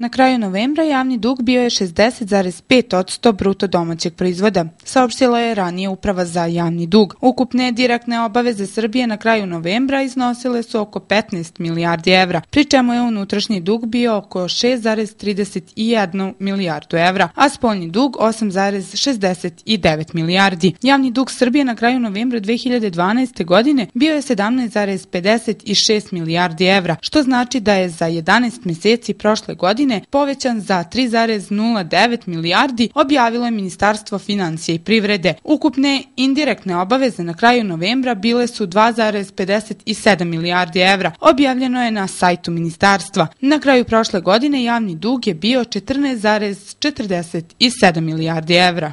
Na kraju novembra javni dug bio je 60,5% bruto domaćeg proizvoda, saopštila je ranije uprava za javni dug. Ukupne direktne obaveze Srbije na kraju novembra iznosile su oko 15 milijardi evra, pri čemu je unutrašnji dug bio oko 6,31 milijardu evra, a spoljni dug 8,69 milijardi. Javni dug Srbije na kraju novembra 2012. godine bio je 17,56 milijardi evra, što znači da je za 11 meseci prošle godine godine povećan za 3,09 milijardi, objavilo je Ministarstvo financije i privrede. Ukupne indirektne obaveze na kraju novembra bile su 2,57 milijardi evra. Objavljeno je na sajtu ministarstva. Na kraju prošle godine javni dug je bio 14,47 milijardi evra.